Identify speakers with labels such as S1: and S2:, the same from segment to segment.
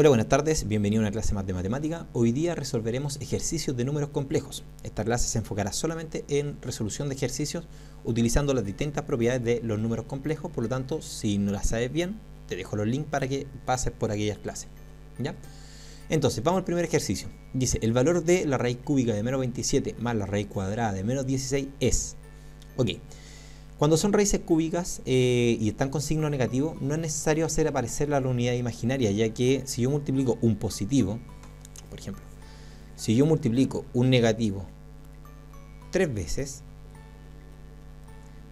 S1: Hola, buenas tardes, bienvenido a una clase más de matemática. Hoy día resolveremos ejercicios de números complejos. Esta clase se enfocará solamente en resolución de ejercicios utilizando las distintas propiedades de los números complejos, por lo tanto, si no las sabes bien, te dejo los links para que pases por aquellas clases. ¿Ya? Entonces, vamos al primer ejercicio. Dice, el valor de la raíz cúbica de menos 27 más la raíz cuadrada de menos 16 es... Ok, cuando son raíces cúbicas eh, y están con signo negativo, no es necesario hacer aparecer la unidad imaginaria, ya que si yo multiplico un positivo, por ejemplo, si yo multiplico un negativo tres veces,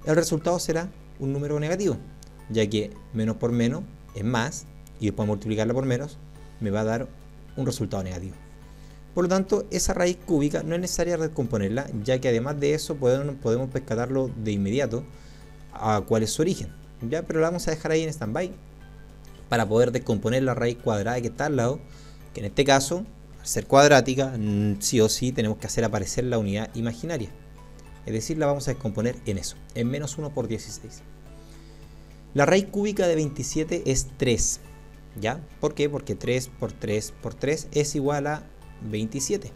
S1: el resultado será un número negativo, ya que menos por menos es más, y después multiplicarla por menos me va a dar un resultado negativo. Por lo tanto, esa raíz cúbica no es necesario recomponerla, ya que además de eso podemos, podemos de inmediato a cuál es su origen. ¿ya? Pero la vamos a dejar ahí en stand-by para poder descomponer la raíz cuadrada que está al lado, que en este caso, al ser cuadrática, sí o sí tenemos que hacer aparecer la unidad imaginaria. Es decir, la vamos a descomponer en eso, en menos 1 por 16. La raíz cúbica de 27 es 3. ¿Ya? ¿Por qué? Porque 3 por 3 por 3 es igual a 27.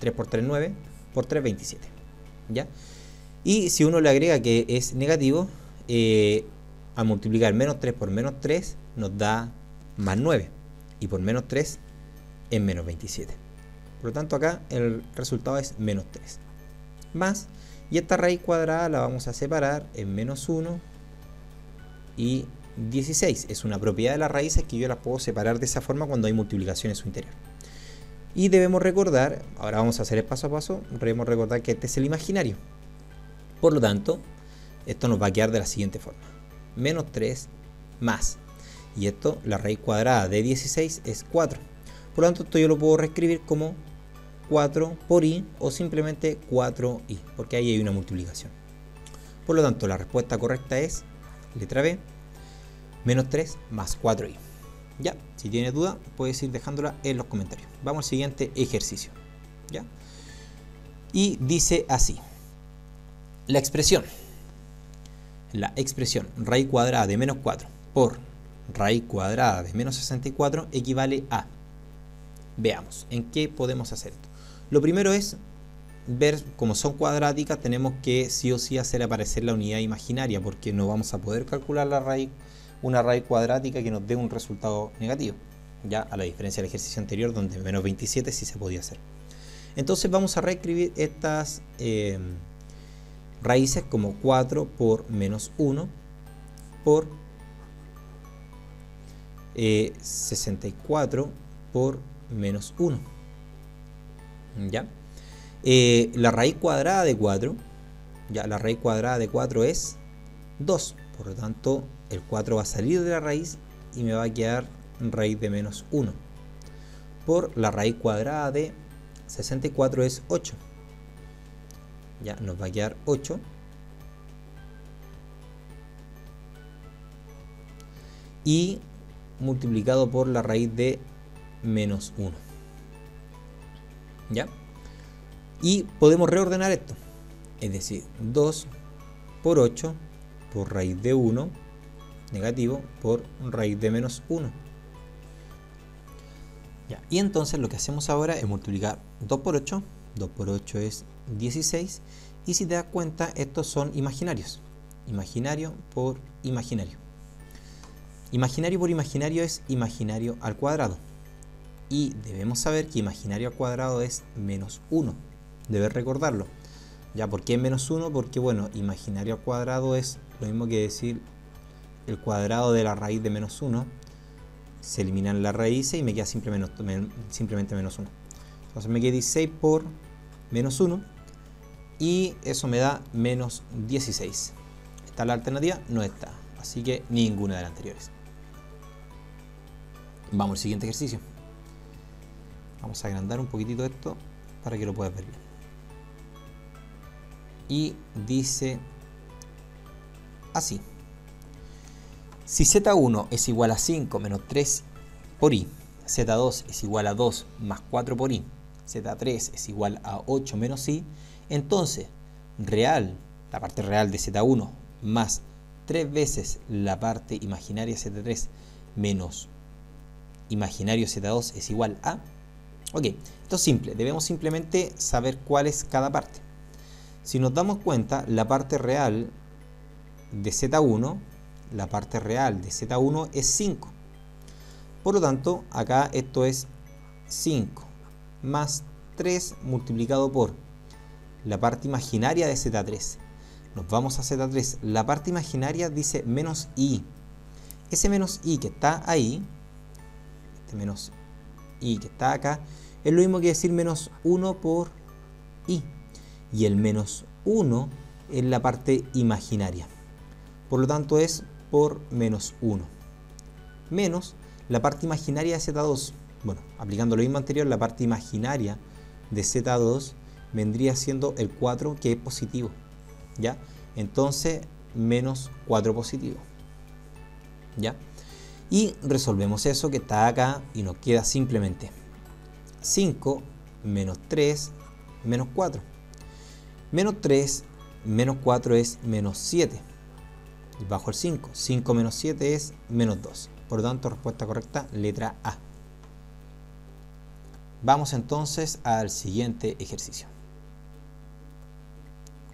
S1: 3 por 3, 9, por 3, 27. ¿Ya? Y si uno le agrega que es negativo, eh, a multiplicar menos 3 por menos 3 nos da más 9. Y por menos 3 es menos 27. Por lo tanto acá el resultado es menos 3. Más, y esta raíz cuadrada la vamos a separar en menos 1 y 16. Es una propiedad de las raíces que yo las puedo separar de esa forma cuando hay multiplicación en su interior. Y debemos recordar, ahora vamos a hacer el paso a paso, debemos recordar que este es el imaginario. Por lo tanto, esto nos va a quedar de la siguiente forma. Menos 3 más. Y esto, la raíz cuadrada de 16 es 4. Por lo tanto, esto yo lo puedo reescribir como 4 por i o simplemente 4i, porque ahí hay una multiplicación. Por lo tanto, la respuesta correcta es, letra B, menos 3 más 4i. Ya, si tienes duda, puedes ir dejándola en los comentarios. Vamos al siguiente ejercicio. ¿Ya? Y dice así. La expresión. La expresión raíz cuadrada de menos 4 por raíz cuadrada de menos 64 equivale a... Veamos, ¿en qué podemos hacer esto? Lo primero es ver, como son cuadráticas, tenemos que sí o sí hacer aparecer la unidad imaginaria, porque no vamos a poder calcular la raíz una raíz cuadrática que nos dé un resultado negativo. Ya a la diferencia del ejercicio anterior donde menos 27 sí se podía hacer. Entonces vamos a reescribir estas eh, raíces como 4 por menos 1 por 64 eh, por menos 1. ¿Ya? Eh, la raíz cuadrada de 4, ya la raíz cuadrada de 4 es 2. Por lo tanto, el 4 va a salir de la raíz y me va a quedar raíz de menos 1. Por la raíz cuadrada de 64 es 8. Ya nos va a quedar 8. Y multiplicado por la raíz de menos 1. ¿Ya? Y podemos reordenar esto. Es decir, 2 por 8 por raíz de 1 negativo por raíz de menos 1. y entonces lo que hacemos ahora es multiplicar 2 por 8. 2 por 8 es 16. Y si te das cuenta, estos son imaginarios. Imaginario por imaginario. Imaginario por imaginario es imaginario al cuadrado. Y debemos saber que imaginario al cuadrado es menos 1. Debes recordarlo. Ya, ¿por qué menos 1? Porque, bueno, imaginario al cuadrado es lo mismo que decir el cuadrado de la raíz de menos 1. Se eliminan las raíces y me queda simplemente, simplemente menos 1. Entonces me queda 16 por menos 1 y eso me da menos 16. ¿Está la alternativa? No está. Así que ninguna de las anteriores. Vamos al siguiente ejercicio. Vamos a agrandar un poquitito esto para que lo puedas ver bien y dice así. Si z1 es igual a 5 menos 3 por i, z2 es igual a 2 más 4 por i, z3 es igual a 8 menos i, entonces real, la parte real de z1 más 3 veces la parte imaginaria z3 menos imaginario Z2 es igual a... Ok, esto es simple, debemos simplemente saber cuál es cada parte. Si nos damos cuenta, la parte real de Z1, la parte real de Z1 es 5. Por lo tanto, acá esto es 5 más 3 multiplicado por la parte imaginaria de Z3. Nos vamos a Z3. La parte imaginaria dice menos i. Ese menos i que está ahí, este menos i que está acá, es lo mismo que decir menos 1 por i. Y el menos 1 es la parte imaginaria. Por lo tanto es por menos 1. Menos la parte imaginaria de Z2. Bueno, aplicando lo mismo anterior, la parte imaginaria de Z2 vendría siendo el 4 que es positivo. ¿Ya? Entonces, menos 4 positivo. ¿Ya? Y resolvemos eso que está acá y nos queda simplemente 5 menos 3 menos 4. Menos 3 menos 4 es menos 7. Bajo el 5. 5 menos 7 es menos 2. Por lo tanto, respuesta correcta, letra A. Vamos entonces al siguiente ejercicio.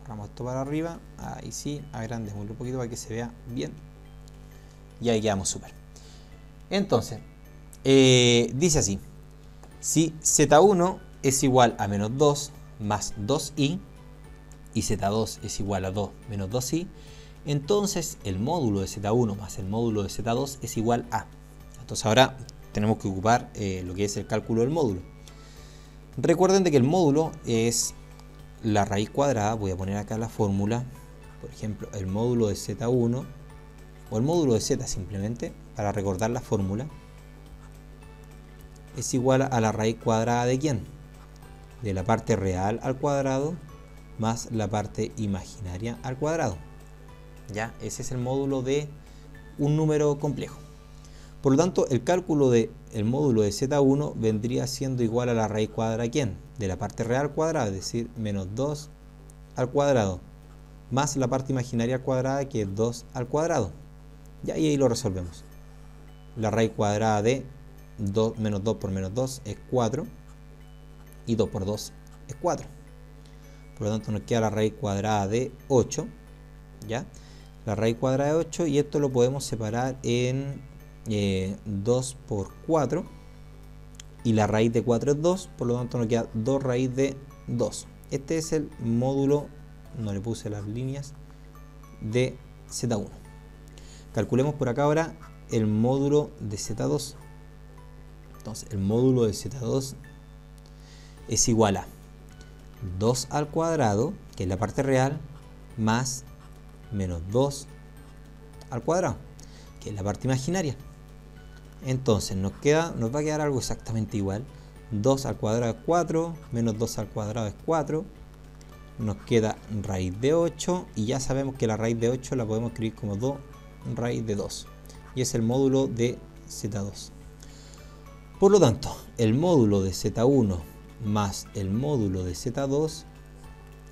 S1: Corramos esto para arriba. Ahí sí, agrandemos un poquito para que se vea bien. Y ahí quedamos súper. Entonces, eh, dice así. Si Z1 es igual a menos 2 más 2i y Z2 es igual a 2 menos 2i, entonces el módulo de Z1 más el módulo de Z2 es igual a. Entonces ahora tenemos que ocupar eh, lo que es el cálculo del módulo. Recuerden de que el módulo es la raíz cuadrada, voy a poner acá la fórmula, por ejemplo, el módulo de z1 o el módulo de z simplemente, para recordar la fórmula, es igual a la raíz cuadrada de quién? De la parte real al cuadrado más la parte imaginaria al cuadrado. ¿Ya? Ese es el módulo de un número complejo. Por lo tanto, el cálculo del módulo de z1 vendría siendo igual a la raíz cuadrada quién? De la parte real cuadrada, es decir, menos 2 al cuadrado, más la parte imaginaria cuadrada que es 2 al cuadrado. Y ahí lo resolvemos. La raíz cuadrada de 2, menos 2 por menos 2 es 4 y 2 por 2 es 4. Por lo tanto nos queda la raíz cuadrada de 8, ¿ya? La raíz cuadrada de 8 y esto lo podemos separar en 2 eh, por 4 y la raíz de 4 es 2, por lo tanto nos queda 2 raíz de 2. Este es el módulo, no le puse las líneas, de Z1. Calculemos por acá ahora el módulo de Z2. Entonces el módulo de Z2 es igual a 2 al cuadrado, que es la parte real, más menos 2 al cuadrado, que es la parte imaginaria. Entonces nos, queda, nos va a quedar algo exactamente igual. 2 al cuadrado es 4, menos 2 al cuadrado es 4. Nos queda raíz de 8 y ya sabemos que la raíz de 8 la podemos escribir como 2 raíz de 2. Y es el módulo de Z2. Por lo tanto, el módulo de Z1 más el módulo de Z2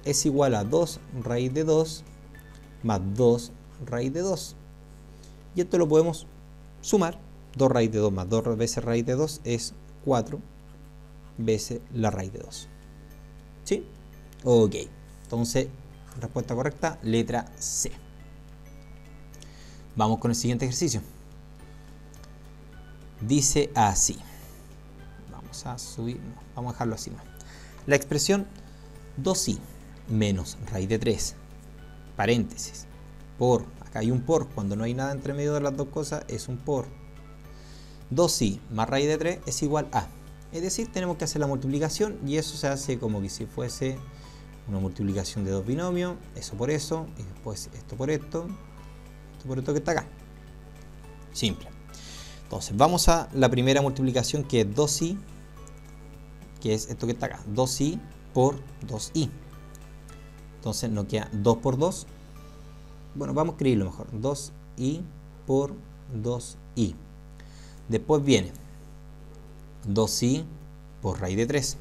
S1: es igual a 2 raíz de 2 más 2 raíz de 2. Y esto lo podemos sumar 2 raíz de 2 más 2 veces raíz de 2 es 4 veces la raíz de 2. ¿Sí? Ok. Entonces, respuesta correcta, letra C. Vamos con el siguiente ejercicio. Dice así. Vamos a subir, vamos a dejarlo así. La expresión 2i menos raíz de 3, paréntesis, por, acá hay un por, cuando no hay nada entre medio de las dos cosas es un por, 2i más raíz de 3 es igual a. Es decir, tenemos que hacer la multiplicación y eso se hace como que si fuese una multiplicación de dos binomios, eso por eso, y después esto por esto, esto por esto que está acá. Simple. Entonces, vamos a la primera multiplicación que es 2i, que es esto que está acá, 2i por 2i. Entonces nos queda 2 por 2. Bueno, vamos a escribirlo mejor. 2i por 2i. Después viene 2i por raíz de 3.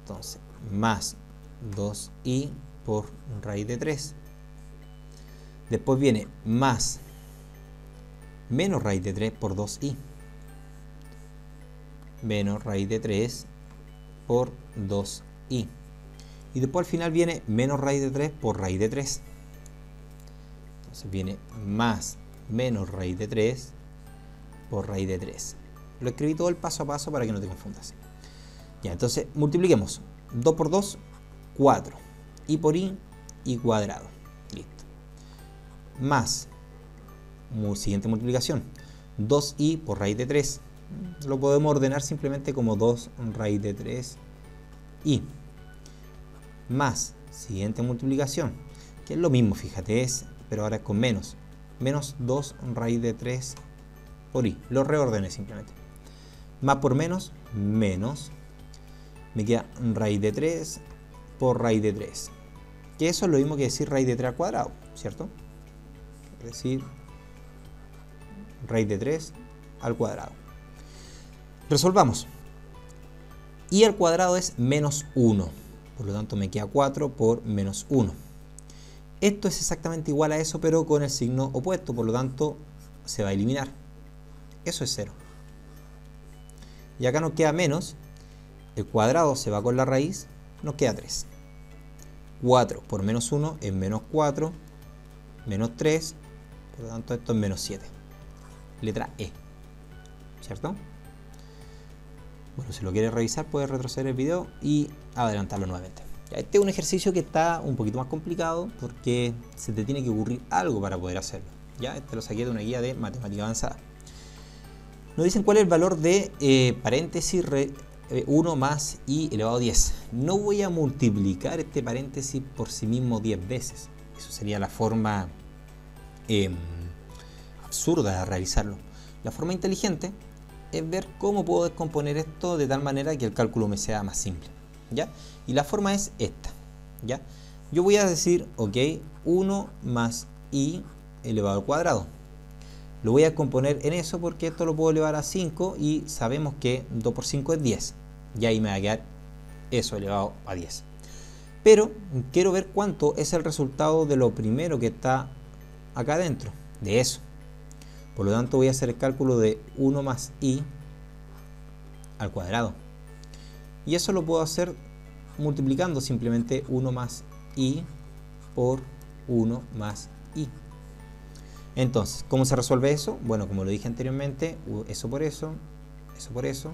S1: Entonces, más 2i por raíz de 3. Después viene más menos raíz de 3 por 2i. menos raíz de 3 por 2i. Y después al final viene menos raíz de 3 por raíz de 3. Entonces viene más menos raíz de 3 por raíz de 3. Lo escribí todo el paso a paso para que no te confundas. Ya, entonces multipliquemos. 2 por 2, 4. Y por i, i cuadrado. Listo. Más, siguiente multiplicación. 2i por raíz de 3. Lo podemos ordenar simplemente como 2 raíz de 3 i. Más, siguiente multiplicación. Que es lo mismo, fíjate, es, pero ahora con menos. Menos 2 raíz de 3 por i. Lo reordené simplemente. Más por menos, menos. Me queda raíz de 3 por raíz de 3. Que eso es lo mismo que decir raíz de 3 al cuadrado, ¿cierto? Es decir, raíz de 3 al cuadrado. Resolvamos. y al cuadrado es menos 1. Por lo tanto me queda 4 por menos 1. Esto es exactamente igual a eso, pero con el signo opuesto. Por lo tanto, se va a eliminar. Eso es 0. Y acá nos queda menos. El cuadrado se va con la raíz. Nos queda 3. 4 por menos 1 es menos 4. Menos 3. Por lo tanto, esto es menos 7 letra E. ¿Cierto? Bueno, si lo quieres revisar, puedes retroceder el video y adelantarlo nuevamente. Este es un ejercicio que está un poquito más complicado porque se te tiene que ocurrir algo para poder hacerlo. Ya, este lo saqué de una guía de matemática avanzada. Nos dicen cuál es el valor de eh, paréntesis 1 eh, más i elevado a 10. No voy a multiplicar este paréntesis por sí mismo 10 veces. Eso sería la forma em, absurda de realizarlo. La forma inteligente es ver cómo puedo descomponer esto de tal manera que el cálculo me sea más simple. ¿Ya? Y la forma es esta. ¿ya? Yo voy a decir, ok, 1 más i elevado al cuadrado. Lo voy a componer en eso porque esto lo puedo elevar a 5 y sabemos que 2 por 5 es 10. Y ahí me va a quedar eso elevado a 10. Pero quiero ver cuánto es el resultado de lo primero que está acá adentro, de eso. Por lo tanto voy a hacer el cálculo de 1 más i al cuadrado. Y eso lo puedo hacer multiplicando simplemente 1 más i por 1 más i. Entonces, ¿cómo se resuelve eso? Bueno, como lo dije anteriormente, eso por eso, eso por eso,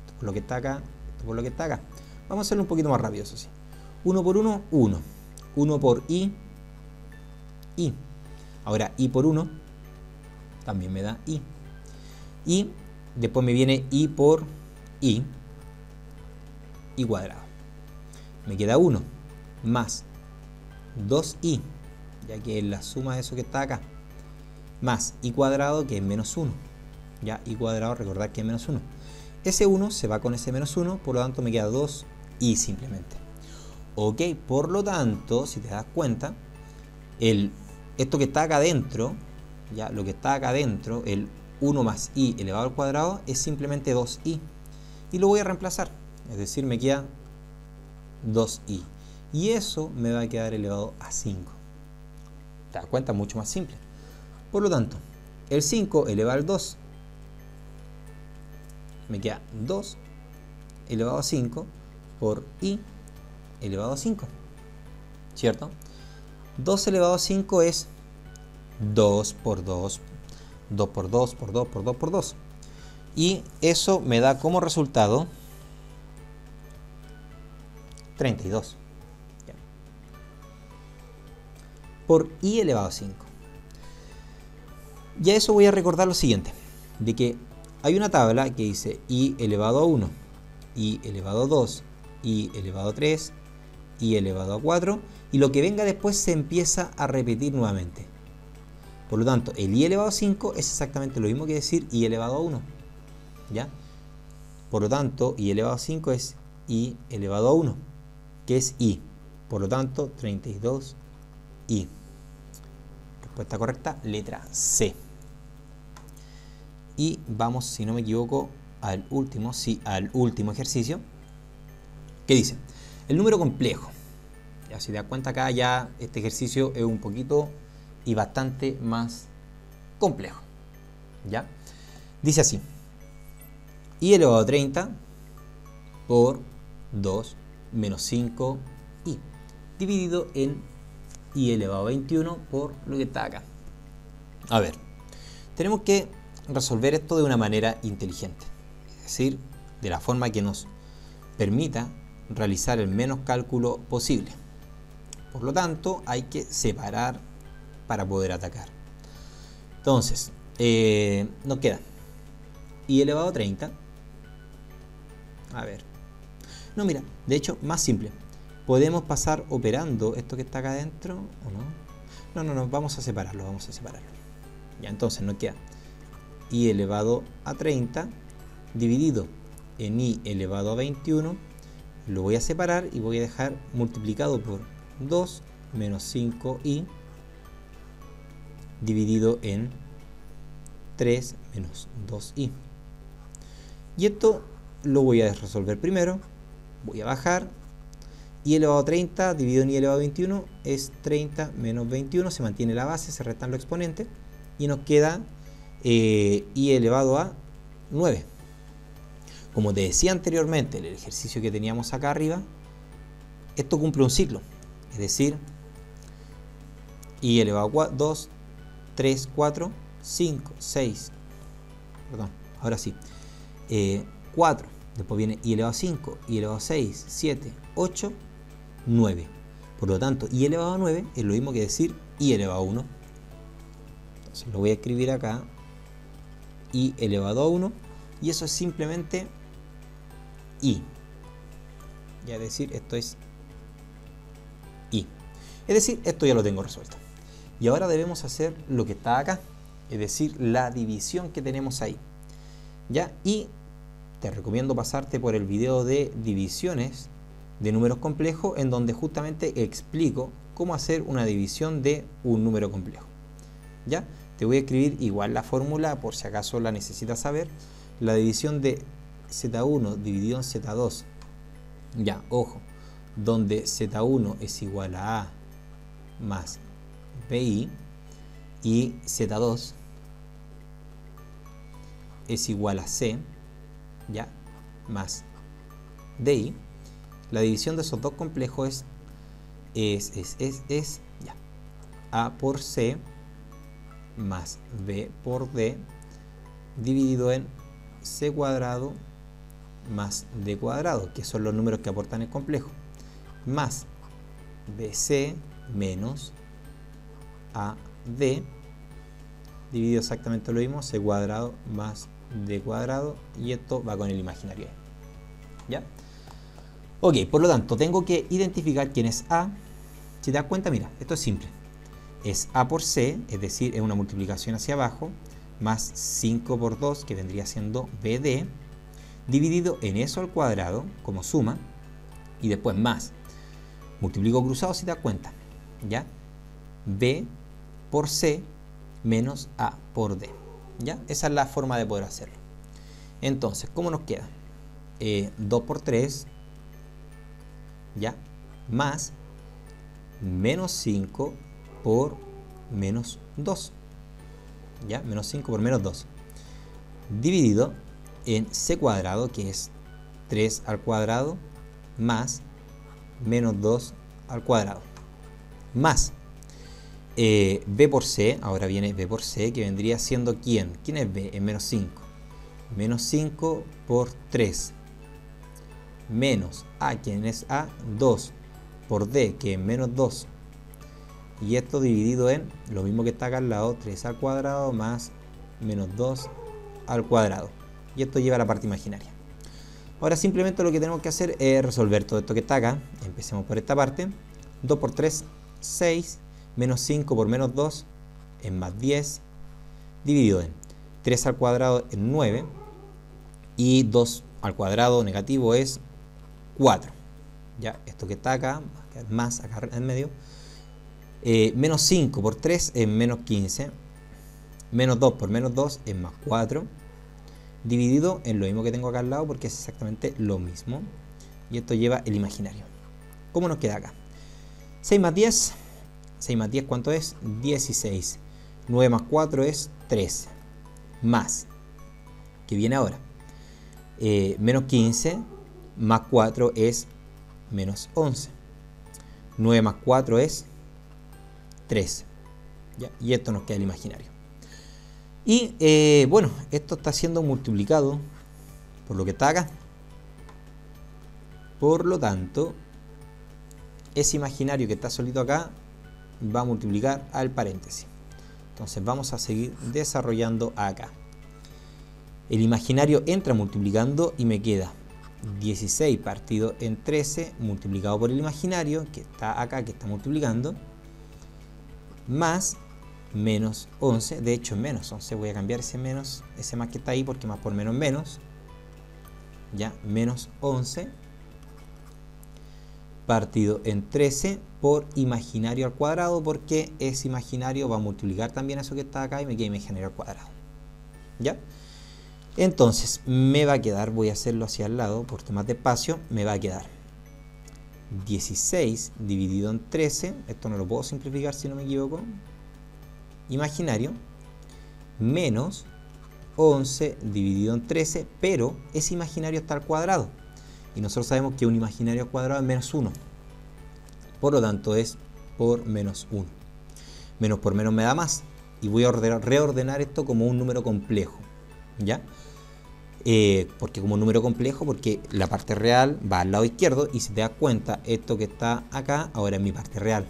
S1: esto por lo que está acá, esto por lo que está acá. Vamos a hacerlo un poquito más rápido, eso sí. 1 por 1, 1. 1 por i, i. Ahora, i por 1, también me da i. Y después me viene i por i, i cuadrado. Me queda 1 más 2i, ya que la suma de eso que está acá, más i cuadrado que es menos 1. Ya, i cuadrado, recordad que es menos 1. Ese 1 se va con ese menos 1, por lo tanto me queda 2i simplemente. Ok, por lo tanto, si te das cuenta, el, esto que está acá adentro ya lo que está acá adentro, el 1 más i elevado al cuadrado, es simplemente 2i. Y lo voy a reemplazar, es decir, me queda 2i. Y eso me va a quedar elevado a 5. ¿Te das cuenta? Mucho más simple. Por lo tanto, el 5 elevado al 2 me queda 2 elevado a 5 por i elevado a 5. ¿Cierto? 2 elevado a 5 es 2 por 2, 2 por 2 por 2 por 2 por 2. Y eso me da como resultado 32. Por i elevado a 5. Ya eso voy a recordar lo siguiente, de que hay una tabla que dice i elevado a 1, i elevado a 2, i elevado a 3, i elevado a 4, y lo que venga después se empieza a repetir nuevamente. Por lo tanto, el i elevado a 5 es exactamente lo mismo que decir i elevado a 1. ¿Ya? Por lo tanto, i elevado a 5 es i elevado a 1, que es i. Por lo tanto, 32i. Respuesta correcta, letra C. Y vamos, si no me equivoco, al último, sí, al último ejercicio. ¿Qué dice? El número complejo. Ya, si te das cuenta acá, ya este ejercicio es un poquito y bastante más complejo. ¿Ya? Dice así. i elevado a 30 por 2 menos 5i dividido en i elevado a 21 por lo que está acá. A ver, tenemos que resolver esto de una manera inteligente, es decir, de la forma que nos permita realizar el menos cálculo posible. Por lo tanto, hay que separar para poder atacar. Entonces, eh, nos queda i elevado a 30. A ver. No, mira, de hecho, más simple. Podemos pasar operando esto que está acá adentro o no. No, no, no, vamos a separarlo, vamos a separarlo. Ya, entonces nos queda i elevado a 30 dividido en i elevado a 21. Lo voy a separar y voy a dejar multiplicado por 2 menos 5i dividido en 3 menos 2i. Y esto lo voy a resolver primero. Voy a bajar. i elevado a 30 dividido en i elevado a 21 es 30 menos 21. Se mantiene la base, se restan los exponentes. Y nos queda eh, i elevado a 9. Como te decía anteriormente, el ejercicio que teníamos acá arriba, esto cumple un ciclo. Es decir, i elevado a 2, 3, 4, 5, 6, perdón, ahora sí, 4, eh, después viene i elevado a 5, i elevado a 6, 7, 8, 9. Por lo tanto, i elevado a 9 es lo mismo que decir i elevado a 1. Entonces lo voy a escribir acá, i elevado a 1, y eso es simplemente i. Ya decir, esto es i. Es decir, esto ya lo tengo resuelto. Y ahora debemos hacer lo que está acá, es decir, la división que tenemos ahí. ¿Ya? Y te recomiendo pasarte por el video de divisiones de números complejos en donde justamente explico cómo hacer una división de un número complejo. ¿Ya? Te voy a escribir igual la fórmula por si acaso la necesitas saber. La división de Z1 dividido en Z2. Ya, ojo, donde Z1 es igual a A más BI y Z2 es igual a C, ya, más. DI, la división de esos dos complejos es, es, es, es, ya, A por C más B por D dividido en C cuadrado más D cuadrado, que son los números que aportan el complejo, más BC menos AD dividido exactamente lo mismo, C cuadrado más D cuadrado y esto va con el imaginario. ¿Ya? Ok, por lo tanto, tengo que identificar quién es A. Si te das cuenta, mira, esto es simple. Es A por C, es decir, es una multiplicación hacia abajo, más 5 por 2, que vendría siendo BD, dividido en eso al cuadrado, como suma, y después más. Multiplico cruzado si te das cuenta. ¿Ya? B por C menos A por D. ¿Ya? Esa es la forma de poder hacerlo. Entonces, ¿cómo nos queda? 2 eh, por 3, ¿ya? Más menos 5 por menos 2. ¿Ya? Menos 5 por menos 2. Dividido en c cuadrado, que es 3 al cuadrado, más menos 2 al cuadrado. Más eh, b por c, ahora viene b por c, que vendría siendo quién? ¿Quién es b? Es menos 5. Menos 5 por 3. Menos a, ¿quién es a? 2 por d, que es menos 2. Y esto dividido en lo mismo que está acá al lado, 3 al cuadrado más menos 2 al cuadrado. Y esto lleva a la parte imaginaria. Ahora simplemente lo que tenemos que hacer es resolver todo esto que está acá. Empecemos por esta parte. 2 por 3, 6 menos 5 por menos 2 es más 10, dividido en 3 al cuadrado es 9 y 2 al cuadrado negativo es 4. Ya, esto que está acá, más acá en medio, eh, menos 5 por 3 es menos 15, menos 2 por menos 2 es más 4, dividido en lo mismo que tengo acá al lado porque es exactamente lo mismo. Y esto lleva el imaginario. ¿Cómo nos queda acá? 6 más 10 6 más 10, ¿cuánto es? 16. 9 más 4 es 13. Más. ¿Qué viene ahora? Eh, menos 15 más 4 es menos 11. 9 más 4 es 13. Y esto nos queda el imaginario. Y eh, bueno, esto está siendo multiplicado por lo que está acá. Por lo tanto, ese imaginario que está solito acá va a multiplicar al paréntesis. Entonces vamos a seguir desarrollando acá. El imaginario entra multiplicando y me queda 16 partido en 13 multiplicado por el imaginario que está acá, que está multiplicando, más menos 11, de hecho menos 11, voy a cambiar ese menos, ese más que está ahí porque más por menos menos, ya, menos 11 partido en 13 por imaginario al cuadrado porque ese imaginario va a multiplicar también eso que está acá y me queda imaginario al cuadrado. ¿Ya? Entonces, me va a quedar, voy a hacerlo hacia el lado por temas de espacio, me va a quedar 16 dividido en 13, esto no lo puedo simplificar si no me equivoco, imaginario, menos 11 dividido en 13, pero ese imaginario está al cuadrado. Y nosotros sabemos que un imaginario cuadrado es menos 1. Por lo tanto es por menos 1. Menos por menos me da más. Y voy a reordenar esto como un número complejo. ¿Ya? Eh, porque como número complejo, porque la parte real va al lado izquierdo y si te das cuenta, esto que está acá ahora es mi parte real.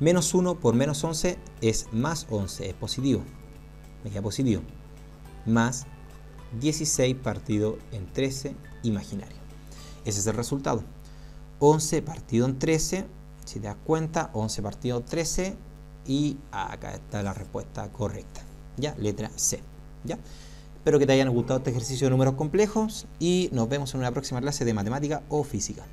S1: Menos 1 por menos 11 es más 11, es positivo. Me queda positivo. Más 16 partido en 13 imaginario. Ese es el resultado. 11 partido en 13, si te das cuenta, 11 partido en 13 y acá está la respuesta correcta. ¿Ya? Letra C. ¿Ya? Espero que te hayan gustado este ejercicio de números complejos y nos vemos en una próxima clase de matemática o física.